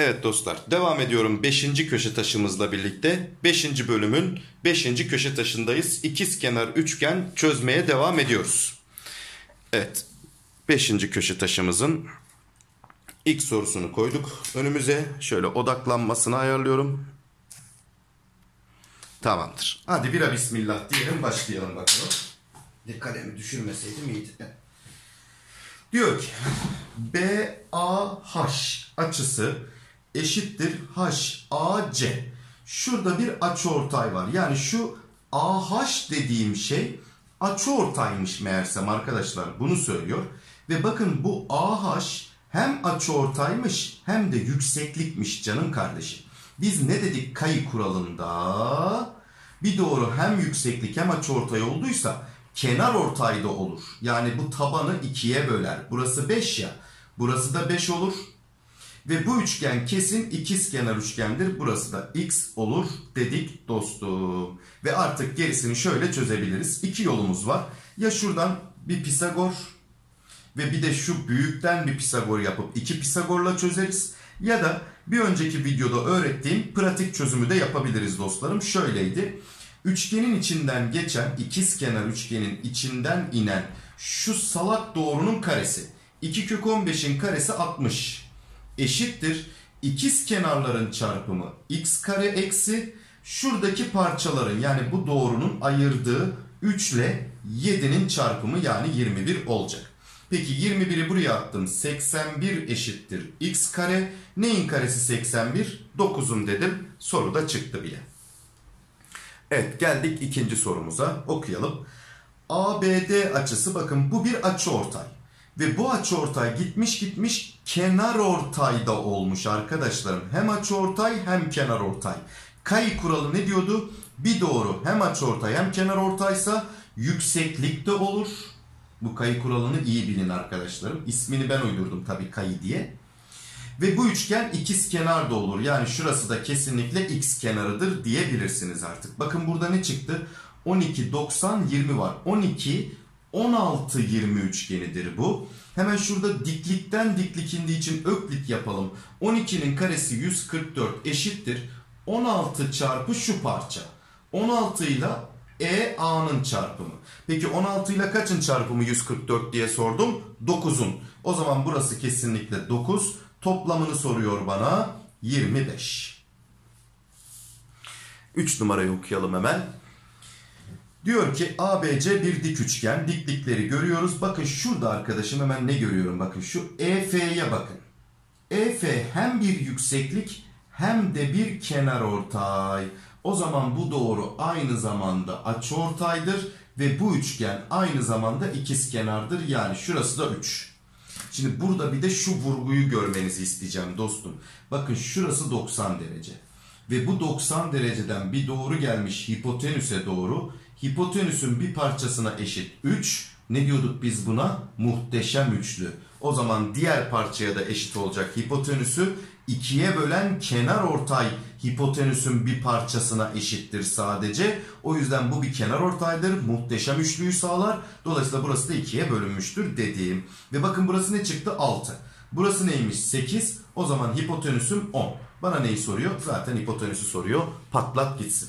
Evet dostlar devam ediyorum 5. köşe taşımızla birlikte. 5. bölümün 5. köşe taşındayız. İkiz kenar üçgen çözmeye devam ediyoruz. Evet 5. köşe taşımızın ilk sorusunu koyduk önümüze. Şöyle odaklanmasını ayarlıyorum. Tamamdır. Hadi bira bismillah diyelim başlayalım bakalım. Bir kalemi düşürmeseydim iyiydi. Diyor ki BAH açısı eşittir HAC. Şurada bir açıortay var. Yani şu AH dediğim şey açıortaymış meğersem arkadaşlar bunu söylüyor. Ve bakın bu AH hem açıortaymış hem de yükseklikmiş canım kardeşim. Biz ne dedik kayı kuralında? Bir doğru hem yükseklik hem açıortay olduysa kenar ortayda olur. Yani bu tabanı ikiye böler. Burası 5 ya. Burası da 5 olur. Ve bu üçgen kesin ikiz kenar üçgendir. Burası da x olur dedik dostum. Ve artık gerisini şöyle çözebiliriz. İki yolumuz var. Ya şuradan bir Pisagor ve bir de şu büyükten bir Pisagor yapıp iki Pisagor'la çözeriz. Ya da bir önceki videoda öğrettiğim pratik çözümü de yapabiliriz dostlarım. Şöyleydi. Üçgenin içinden geçen ikiz kenar üçgenin içinden inen şu salak doğrunun karesi. 2 kök 15'in karesi 60 eşittir. İkiz kenarların çarpımı x kare eksi şuradaki parçaların yani bu doğrunun ayırdığı 3 ile 7'nin çarpımı yani 21 olacak. Peki 21'i buraya attım. 81 eşittir x kare. Neyin karesi 81? 9'un dedim. Soru da çıktı bile. Evet geldik ikinci sorumuza. Okuyalım. ABD açısı bakın bu bir açı ortay. Ve bu açı ortay gitmiş gitmiş kenar ortayda olmuş arkadaşlarım. Hem açı ortay hem kenar ortay. Kay kuralı ne diyordu? Bir doğru hem açı ortay hem kenar ortaysa yükseklikte olur. Bu kayı kuralını iyi bilin arkadaşlarım. İsmini ben uydurdum tabii kayı diye. Ve bu üçgen ikiz kenar da olur. Yani şurası da kesinlikle x kenarıdır diyebilirsiniz artık. Bakın burada ne çıktı? 12, 90, 20 var. 12, 16, 20 üçgenidir bu. Hemen şurada diklikten diklik indiği için öklit yapalım. 12'nin karesi 144 eşittir. 16 çarpı şu parça. 16 ile e A'nın çarpımı. Peki 16 ile kaçın çarpımı 144 diye sordum? 9'un. O zaman burası kesinlikle 9. Toplamını soruyor bana 25. 3 numarayı okuyalım hemen. Diyor ki ABC bir dik üçgen. Diklikleri görüyoruz. Bakın şurada arkadaşım hemen ne görüyorum? Bakın şu EF'ye bakın. EF hem bir yükseklik hem de bir kenar ortay. O zaman bu doğru aynı zamanda açıortaydır ve bu üçgen aynı zamanda ikiz kenardır. Yani şurası da 3. Şimdi burada bir de şu vurguyu görmenizi isteyeceğim dostum. Bakın şurası 90 derece. Ve bu 90 dereceden bir doğru gelmiş hipotenüse doğru. Hipotenüsün bir parçasına eşit 3. Ne diyorduk biz buna? Muhteşem üçlü. O zaman diğer parçaya da eşit olacak hipotenüsü ikiye bölen kenar ortay hipotenüsün bir parçasına eşittir sadece. O yüzden bu bir kenar ortaydır. Muhteşem üçlüyü sağlar. Dolayısıyla burası da ikiye bölünmüştür dediğim. Ve bakın burası ne çıktı? 6. Burası neymiş? 8. O zaman hipotenüsüm 10. Bana neyi soruyor? Zaten hipotenüsü soruyor. Patlat gitsin.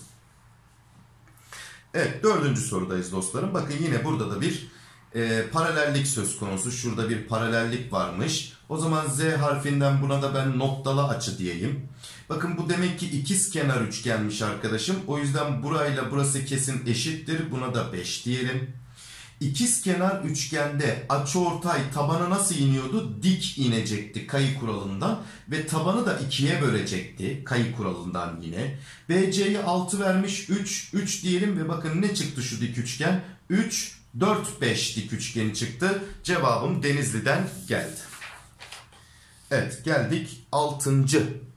Evet dördüncü sorudayız dostlarım. Bakın yine burada da bir e, paralellik söz konusu. Şurada bir paralellik varmış. O zaman Z harfinden buna da ben noktalı açı diyeyim. Bakın bu demek ki ikiz kenar üçgenmiş arkadaşım. O yüzden burayla burası kesin eşittir. Buna da 5 diyelim. İkiz kenar üçgende açıortay tabana nasıl iniyordu? Dik inecekti kayı kuralından ve tabanı da ikiye bölecekti kayı kuralından yine. BC'ye 6 vermiş 3, 3 diyelim ve bakın ne çıktı şu dik üçgen? 3, 4, 5 dik üçgeni çıktı. Cevabım Denizli'den geldi. Evet geldik 6.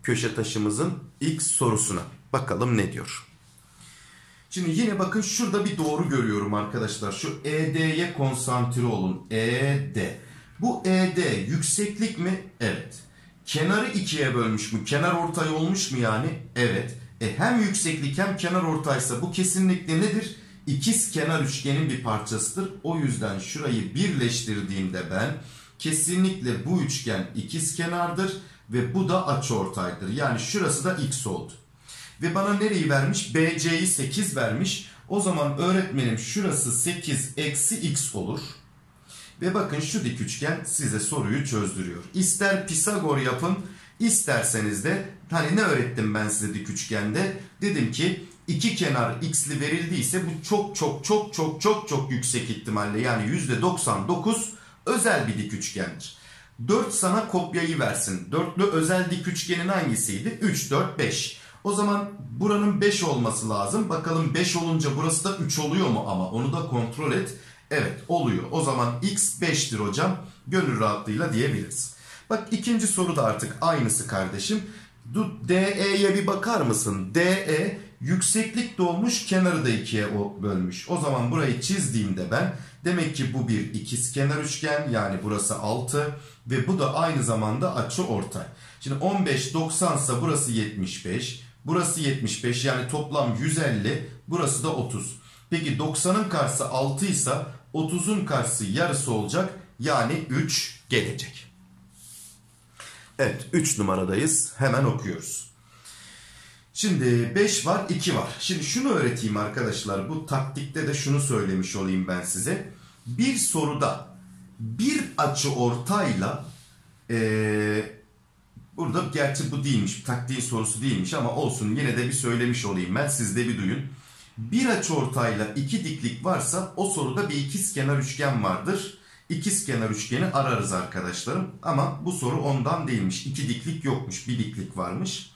köşe taşımızın ilk sorusuna. Bakalım ne diyor. Şimdi yine bakın şurada bir doğru görüyorum arkadaşlar. Şu ED'ye konsantre olun. ED. Bu ED yükseklik mi? Evet. Kenarı ikiye bölmüş mü? Kenar ortay olmuş mu yani? Evet. E hem yükseklik hem kenar ortaysa bu kesinlikle nedir? İkiz kenar üçgenin bir parçasıdır. O yüzden şurayı birleştirdiğimde ben kesinlikle bu üçgen ikiz kenardır ve bu da açıortaydır. Yani şurası da x oldu. Ve bana nereyi vermiş? BC'yi 8 vermiş. O zaman öğretmenim şurası 8 eksi x olur. Ve bakın şu dik üçgen size soruyu çözdürüyor. İster Pisagor yapın, isterseniz de hani ne öğrettim ben size dik üçgende? Dedim ki iki kenar x'li verildiyse bu çok çok çok çok çok çok yüksek ihtimalle yani %99 özel bir dik üçgendir. 4 sana kopyayı versin. Dörtlü özel dik üçgenin hangisiydi? 3, 4, 5. O zaman buranın 5 olması lazım. Bakalım 5 olunca burası da 3 oluyor mu ama onu da kontrol et. Evet oluyor. O zaman x 5'tir hocam. Gönül rahatlığıyla diyebiliriz. Bak ikinci soru da artık aynısı kardeşim. DE'ye bir bakar mısın? DE yükseklik dolmuş kenarı da ikiye bölmüş. O zaman burayı çizdiğimde ben demek ki bu bir ikiz kenar üçgen yani burası 6 ve bu da aynı zamanda açı ortay. Şimdi 15 90 ise burası 75. Burası 75 yani toplam 150. Burası da 30. Peki 90'ın karşısı 6 ise 30'un karşısı yarısı olacak. Yani 3 gelecek. Evet 3 numaradayız. Hemen okuyoruz. Şimdi 5 var 2 var. Şimdi şunu öğreteyim arkadaşlar. Bu taktikte de şunu söylemiş olayım ben size. Bir soruda bir açı ortayla ee, burada gerçi bu değilmiş. Taktiğin sorusu değilmiş ama olsun yine de bir söylemiş olayım ben. Siz de bir duyun. Bir açı ortayla iki diklik varsa o soruda bir ikiz kenar üçgen vardır. İkiz kenar üçgeni ararız arkadaşlarım. Ama bu soru ondan değilmiş. İki diklik yokmuş. Bir diklik varmış.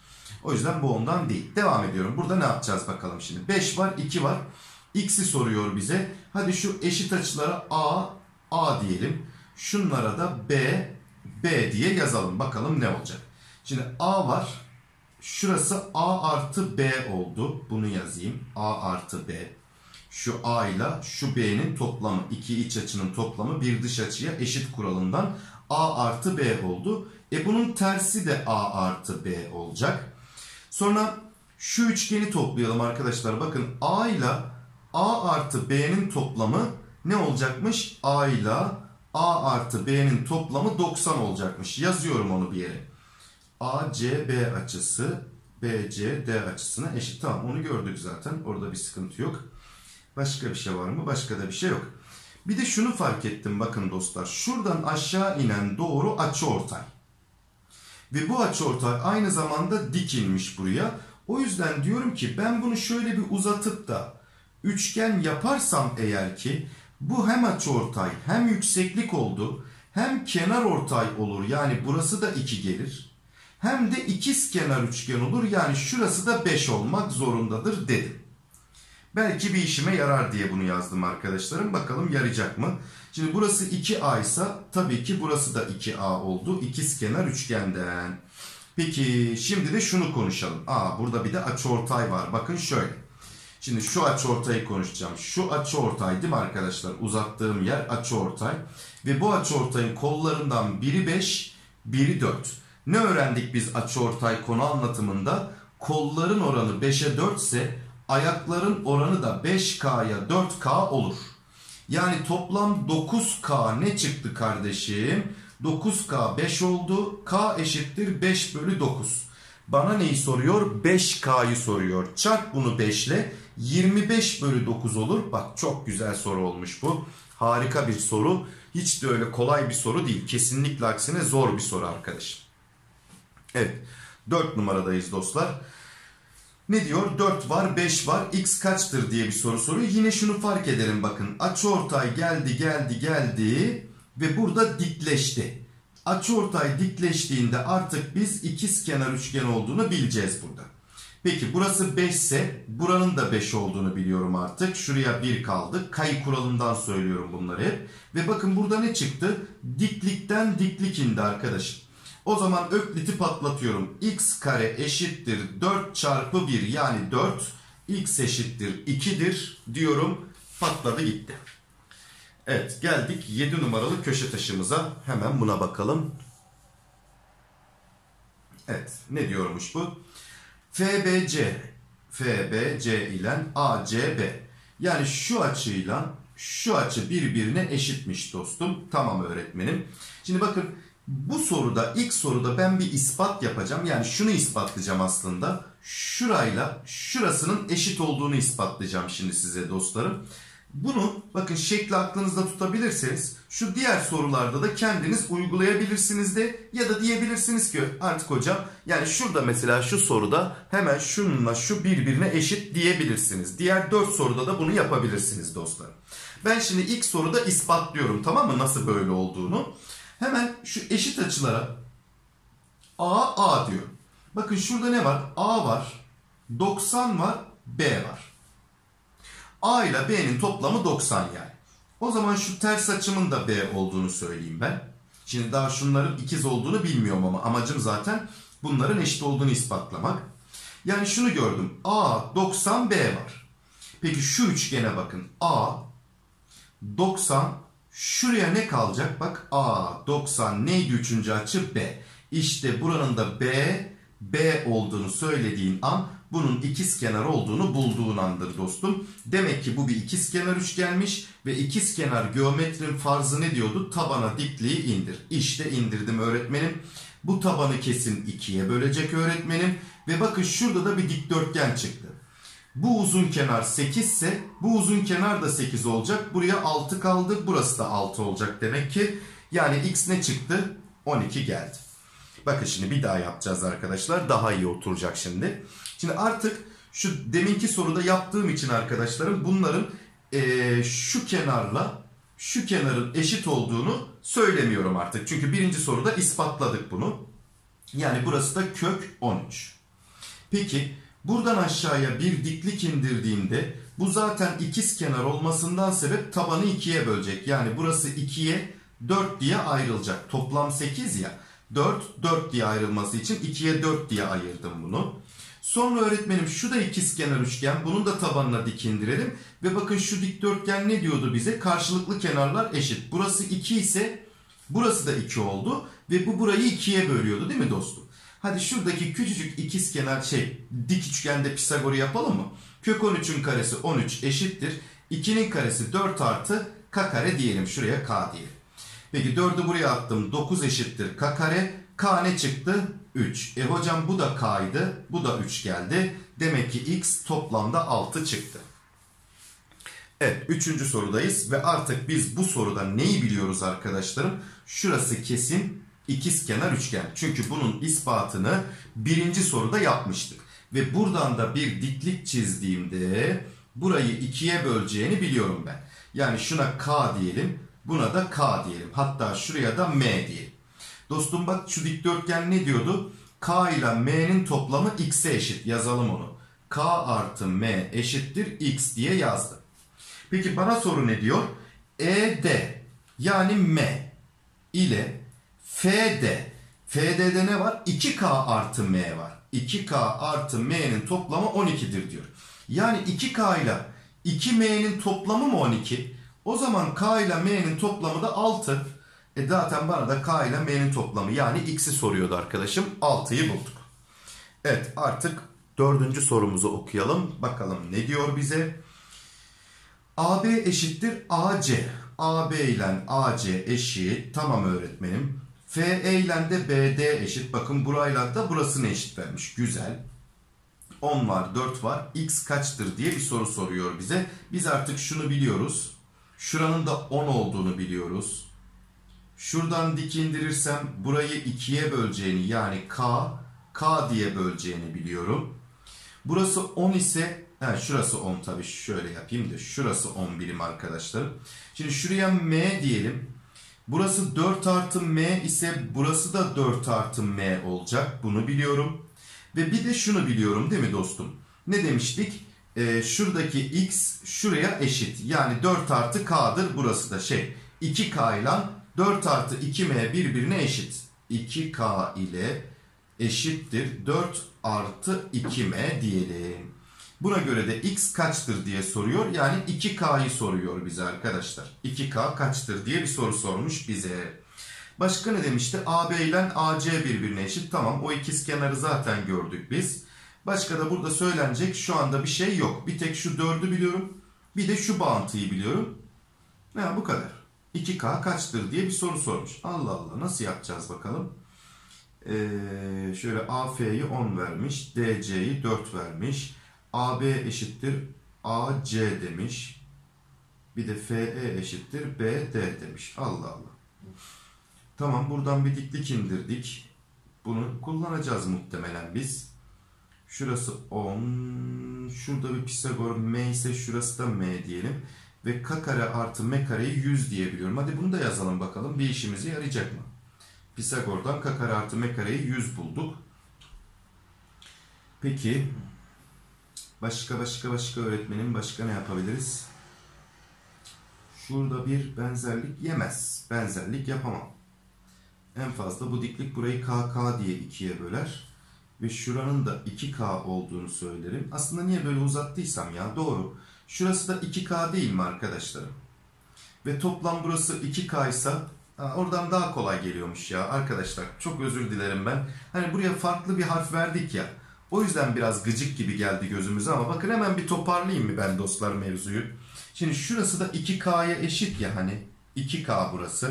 O yüzden bu ondan değil. Devam ediyorum. Burada ne yapacağız bakalım şimdi. 5 var 2 var. X'i soruyor bize. Hadi şu eşit açılara A, A diyelim. Şunlara da B, B diye yazalım. Bakalım ne olacak. Şimdi A var. Şurası A artı B oldu. Bunu yazayım. A artı B. Şu A ile şu B'nin toplamı. iki iç açının toplamı bir dış açıya eşit kuralından A artı B oldu. E bunun tersi de A artı B olacak. Sonra şu üçgeni toplayalım arkadaşlar. Bakın A ile A artı B'nin toplamı ne olacakmış? A ile A artı B'nin toplamı 90 olacakmış. Yazıyorum onu bir yere. ACB açısı BCD açısına eşit. Tamam onu gördük zaten. Orada bir sıkıntı yok. Başka bir şey var mı? Başka da bir şey yok. Bir de şunu fark ettim bakın dostlar. Şuradan aşağı inen doğru açı ortay. Ve bu açı ortay aynı zamanda dik inmiş buraya. O yüzden diyorum ki ben bunu şöyle bir uzatıp da üçgen yaparsam eğer ki bu hem açı ortay hem yükseklik oldu hem kenar ortay olur. Yani burası da 2 gelir. Hem de ikiz kenar üçgen olur. Yani şurası da 5 olmak zorundadır dedim. Belki bir işime yarar diye bunu yazdım arkadaşlarım. Bakalım yarayacak mı? Şimdi burası 2A ise tabii ki burası da 2A oldu. İkiz kenar üçgenden. Peki şimdi de şunu konuşalım. Aa burada bir de açıortay var. Bakın şöyle. Şimdi şu açıortayı konuşacağım. Şu açıortay değil mi arkadaşlar? Uzattığım yer açıortay. Ve bu açıortayın kollarından biri 5, biri 4. Ne öğrendik biz açıortay konu anlatımında? Kolların oranı 5'e 4 ise ayakların oranı da 5K'ya 4K olur. Yani toplam 9K ne çıktı kardeşim? 9K 5 oldu. K eşittir 5 bölü 9. Bana neyi soruyor? 5K'yı soruyor. Çarp bunu 5 ile 25 bölü 9 olur. Bak çok güzel soru olmuş bu. Harika bir soru. Hiç de öyle kolay bir soru değil. Kesinlikle aksine zor bir soru arkadaşım. Evet. 4 numaradayız dostlar. Ne diyor? 4 var, 5 var. X kaçtır diye bir soru soruyor. Yine şunu fark edelim bakın. Açıortay geldi, geldi, geldi ve burada dikleşti. Açıortay dikleştiğinde artık biz ikiz kenar üçgen olduğunu bileceğiz burada. Peki burası 5 ise buranın da 5 olduğunu biliyorum artık. Şuraya 1 kaldı. Kayı kuralından söylüyorum bunları hep. Ve bakın burada ne çıktı? Diklikten diklik indi arkadaşım. O zaman ökliti patlatıyorum. x kare eşittir 4 çarpı 1 yani 4. x eşittir 2'dir diyorum. Patladı gitti. Evet geldik 7 numaralı köşe taşımıza. Hemen buna bakalım. Evet ne diyormuş bu? FBC FBC ile ACB yani şu açıyla şu açı birbirine eşitmiş dostum. Tamam öğretmenim. Şimdi bakın Bu soruda ilk soruda ben bir ispat yapacağım. Yani şunu ispatlayacağım aslında. Şurayla şurasının eşit olduğunu ispatlayacağım şimdi size dostlarım. Bunu bakın şekli aklınızda tutabilirseniz şu diğer sorularda da kendiniz uygulayabilirsiniz de ya da diyebilirsiniz ki artık hocam yani şurada mesela şu soruda hemen şununla şu birbirine eşit diyebilirsiniz. Diğer dört soruda da bunu yapabilirsiniz dostlar. Ben şimdi ilk soruda ispatlıyorum tamam mı nasıl böyle olduğunu. Hemen şu eşit açılara A A diyor. Bakın şurada ne var? A var, 90 var, B var. A ile B'nin toplamı 90 yani. O zaman şu ters açımın da B olduğunu söyleyeyim ben. Şimdi daha şunların ikiz olduğunu bilmiyorum ama amacım zaten bunların eşit olduğunu ispatlamak. Yani şunu gördüm. A 90 B var. Peki şu üçgene bakın. A 90 şuraya ne kalacak? Bak A 90 neydi üçüncü açı? B. İşte buranın da B B olduğunu söylediğin an bunun ikiz kenar olduğunu bulduğun andır dostum. Demek ki bu bir ikiz kenar üçgenmiş ve ikiz kenar geometrin farzı ne diyordu? Tabana dikliği indir. İşte indirdim öğretmenim. Bu tabanı kesin ikiye bölecek öğretmenim. Ve bakın şurada da bir dikdörtgen çıktı. Bu uzun kenar 8 ise bu uzun kenar da 8 olacak. Buraya 6 kaldı. Burası da 6 olacak demek ki. Yani x ne çıktı? 12 geldi. Bakın şimdi bir daha yapacağız arkadaşlar. Daha iyi oturacak şimdi. Şimdi artık şu deminki soruda yaptığım için arkadaşlarım bunların e, şu kenarla şu kenarın eşit olduğunu söylemiyorum artık. Çünkü birinci soruda ispatladık bunu. Yani burası da kök 13. Peki buradan aşağıya bir diklik indirdiğimde bu zaten ikiz kenar olmasından sebep tabanı ikiye bölecek. Yani burası 2'ye 4 diye ayrılacak. Toplam 8 ya. 4, 4 diye ayrılması için 2'ye 4 diye ayırdım bunu. Sonra öğretmenim şu da ikizkenar üçgen. Bunun da tabanına dik indirelim. Ve bakın şu dikdörtgen ne diyordu bize? Karşılıklı kenarlar eşit. Burası 2 ise burası da 2 oldu. Ve bu burayı 2'ye bölüyordu değil mi dostum? Hadi şuradaki küçücük ikizkenar şey dik üçgende Pisagor'u yapalım mı? Kök 13'ün karesi 13 eşittir. 2'nin karesi 4 artı k kare diyelim. Şuraya k diyelim. Peki 4'ü buraya attım. 9 eşittir k kare. K ne çıktı? 3. E hocam bu da K'ydı. Bu da 3 geldi. Demek ki X toplamda 6 çıktı. Evet 3. sorudayız ve artık biz bu soruda neyi biliyoruz arkadaşlarım? Şurası kesin ikizkenar üçgen. Çünkü bunun ispatını birinci soruda yapmıştık. Ve buradan da bir diklik çizdiğimde burayı ikiye böleceğini biliyorum ben. Yani şuna K diyelim, buna da K diyelim. Hatta şuraya da M diyelim. Dostum bak şu dikdörtgen ne diyordu? K ile M'nin toplamı X'e eşit. Yazalım onu. K artı M eşittir X diye yazdım. Peki bana soru ne diyor? ED yani M ile FD. FD'de ne var? 2K artı M var. 2K artı M'nin toplamı 12'dir diyor. Yani 2K ile 2M'nin toplamı mı 12? O zaman K ile M'nin toplamı da 6. E zaten bana da K ile M'nin toplamı yani X'i soruyordu arkadaşım. 6'yı bulduk. Evet artık dördüncü sorumuzu okuyalım. Bakalım ne diyor bize? AB eşittir AC. AB ile AC eşit. Tamam öğretmenim. FE ile de BD eşit. Bakın burayla da burasını eşit vermiş. Güzel. 10 var 4 var. X kaçtır diye bir soru soruyor bize. Biz artık şunu biliyoruz. Şuranın da 10 olduğunu biliyoruz. Şuradan dik indirirsem burayı ikiye böleceğini yani k, k diye böleceğini biliyorum. Burası 10 ise, he, şurası 10 tabii şöyle yapayım da şurası 10 birim arkadaşlar. Şimdi şuraya m diyelim. Burası 4 artı m ise burası da 4 artı m olacak. Bunu biliyorum. Ve bir de şunu biliyorum değil mi dostum? Ne demiştik? Ee, şuradaki x şuraya eşit. Yani 4 artı k'dır. Burası da şey 2k ile 4 artı 2m birbirine eşit. 2k ile eşittir 4 artı 2m diyelim. Buna göre de x kaçtır diye soruyor. Yani 2k'yı soruyor bize arkadaşlar. 2k kaçtır diye bir soru sormuş bize. Başka ne demişti? AB ile AC birbirine eşit. Tamam o ikiz kenarı zaten gördük biz. Başka da burada söylenecek şu anda bir şey yok. Bir tek şu 4'ü biliyorum. Bir de şu bağıntıyı biliyorum. Ya bu kadar. 2K kaçtır diye bir soru sormuş. Allah Allah nasıl yapacağız bakalım. Ee, şöyle AF'yi 10 vermiş. DC'yi 4 vermiş. AB eşittir AC demiş. Bir de FE eşittir BD demiş. Allah Allah. Tamam buradan bir diklik indirdik. Bunu kullanacağız muhtemelen biz. Şurası 10. Şurada bir Pisagor M ise şurası da M diyelim. Ve K kare artı M kareyi 100 diyebiliyorum. Hadi bunu da yazalım bakalım. Bir işimize yarayacak mı? Pisagor'dan K kare artı M kareyi 100 bulduk. Peki başka başka başka öğretmenim başka ne yapabiliriz? Şurada bir benzerlik yemez. Benzerlik yapamam. En fazla bu diklik burayı KK diye ikiye böler. Ve şuranın da 2K olduğunu söylerim. Aslında niye böyle uzattıysam ya doğru. Şurası da 2K değil mi arkadaşlarım? Ve toplam burası 2K ise oradan daha kolay geliyormuş ya arkadaşlar. Çok özür dilerim ben. Hani buraya farklı bir harf verdik ya. O yüzden biraz gıcık gibi geldi gözümüze ama bakın hemen bir toparlayayım mı ben dostlar mevzuyu. Şimdi şurası da 2K'ya eşit ya hani 2K burası.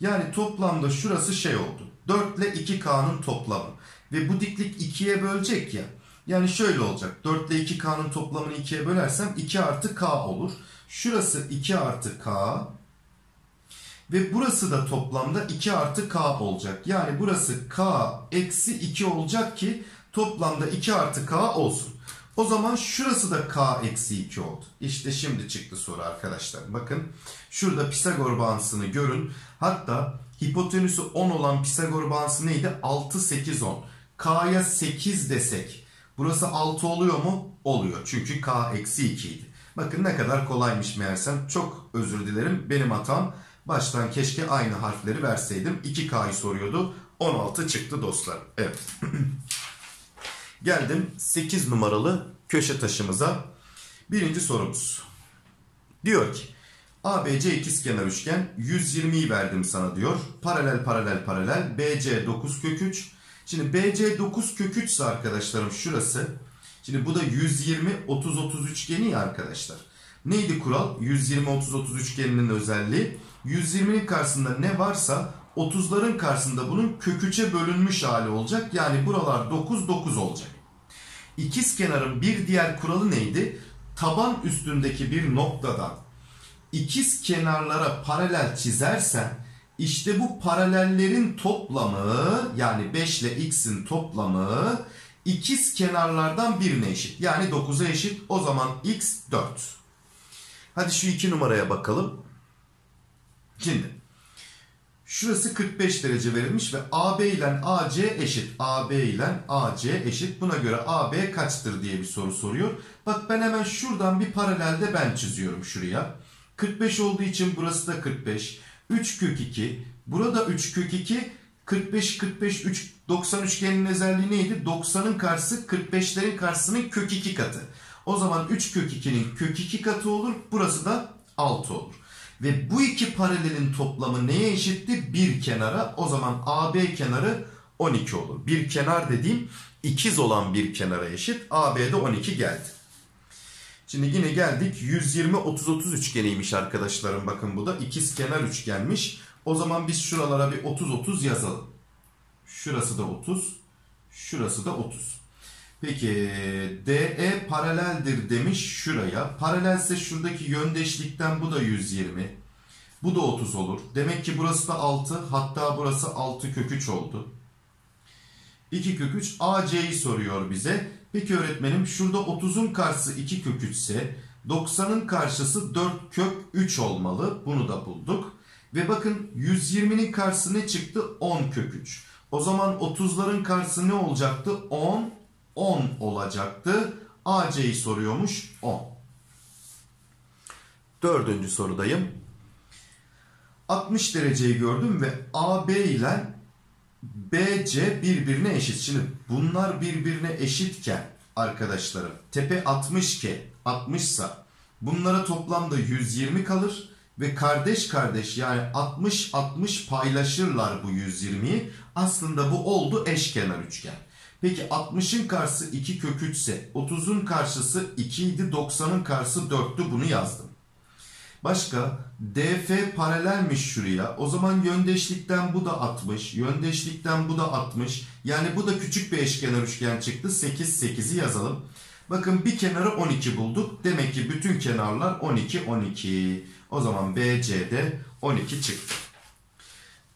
Yani toplamda şurası şey oldu. 4 ile 2K'nın toplamı. Ve bu diklik 2'ye bölecek ya. Yani şöyle olacak. 4 ile 2K'nın toplamını 2'ye bölersem 2 artı K olur. Şurası 2 artı K. Ve burası da toplamda 2 artı K olacak. Yani burası K eksi 2 olacak ki toplamda 2 artı K olsun. O zaman şurası da K eksi 2 oldu. İşte şimdi çıktı soru arkadaşlar. Bakın şurada Pisagor bağıntısını görün. Hatta hipotenüsü 10 olan Pisagor bağıntısı neydi? 6, 8, 10. K'ya 8 desek burası 6 oluyor mu? Oluyor. Çünkü K eksi 2 idi. Bakın ne kadar kolaymış meğersem. Çok özür dilerim. Benim hatam. Baştan keşke aynı harfleri verseydim. 2K'yı soruyordu. 16 çıktı dostlar. Evet. Geldim 8 numaralı köşe taşımıza. Birinci sorumuz. Diyor ki ABC ikizkenar üçgen 120'yi verdim sana diyor. Paralel paralel paralel BC 9 kök 3. Şimdi BC 9 kök 3 ise arkadaşlarım şurası. Şimdi bu da 120 30 30 üçgeni ya arkadaşlar. Neydi kural? 120 30 30 üçgeninin özelliği. 120'nin karşısında ne varsa 30'ların karşısında bunun kök 3'e bölünmüş hali olacak. Yani buralar 9 9 olacak. İkiz kenarın bir diğer kuralı neydi? Taban üstündeki bir noktadan ikiz kenarlara paralel çizersen işte bu paralellerin toplamı yani 5 ile x'in toplamı ikiz kenarlardan birine eşit. Yani 9'a eşit. O zaman x 4. Hadi şu 2 numaraya bakalım. Şimdi Şurası 45 derece verilmiş ve AB ile AC eşit. AB ile AC eşit. Buna göre AB kaçtır diye bir soru soruyor. Bak ben hemen şuradan bir paralelde ben çiziyorum şuraya. 45 olduğu için burası da 45. 3 kök 2. Burada 3 kök 2. 45 45 3 90 üçgenin özelliği neydi? 90'ın karşısı 45'lerin karşısının kök 2 katı. O zaman 3 kök 2'nin kök 2 katı olur. Burası da 6 olur. Ve bu iki paralelin toplamı neye eşitti? Bir kenara. O zaman AB kenarı 12 olur. Bir kenar dediğim ikiz olan bir kenara eşit. AB'de 12 geldi. Şimdi yine geldik 120 30 30 üçgeniymiş arkadaşlarım. Bakın bu da ikiz kenar üçgenmiş. O zaman biz şuralara bir 30 30 yazalım. Şurası da 30. Şurası da 30. Peki DE paraleldir demiş şuraya. Paralelse şuradaki yöndeşlikten bu da 120. Bu da 30 olur. Demek ki burası da 6. Hatta burası 6 kök 3 oldu. 2 kök 3 AC'yi soruyor bize. Peki öğretmenim şurada 30'un karşısı 2 kök 3 ise 90'ın karşısı 4 kök 3 olmalı. Bunu da bulduk. Ve bakın 120'nin karşısı ne çıktı? 10 kök 3. O zaman 30'ların karşısı ne olacaktı? 10 10 olacaktı. AC'yi soruyormuş 10. Dördüncü sorudayım. 60 dereceyi gördüm ve AB ile BC birbirine eşit. Şimdi bunlar birbirine eşitken arkadaşlarım tepe 60 ke 60 sa bunlara toplamda 120 kalır ve kardeş kardeş yani 60 60 paylaşırlar bu 120'yi. Aslında bu oldu eşkenar üçgen. Peki 60'ın karşısı 2 kök 3 ise 30'un karşısı 2 idi 90'ın karşısı 4'tü bunu yazdım. Başka DF paralelmiş şuraya. O zaman yöndeşlikten bu da 60. Yöndeşlikten bu da 60. Yani bu da küçük bir eşkenar üçgen çıktı. 8 8'i yazalım. Bakın bir kenarı 12 bulduk. Demek ki bütün kenarlar 12 12. O zaman BC'de 12 çıktı.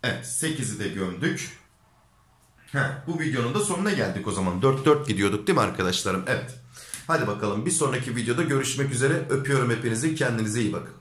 Evet 8'i de gömdük. Heh, bu videonun da sonuna geldik o zaman. 4-4 gidiyorduk değil mi arkadaşlarım? Evet. Hadi bakalım bir sonraki videoda görüşmek üzere. Öpüyorum hepinizi. Kendinize iyi bakın.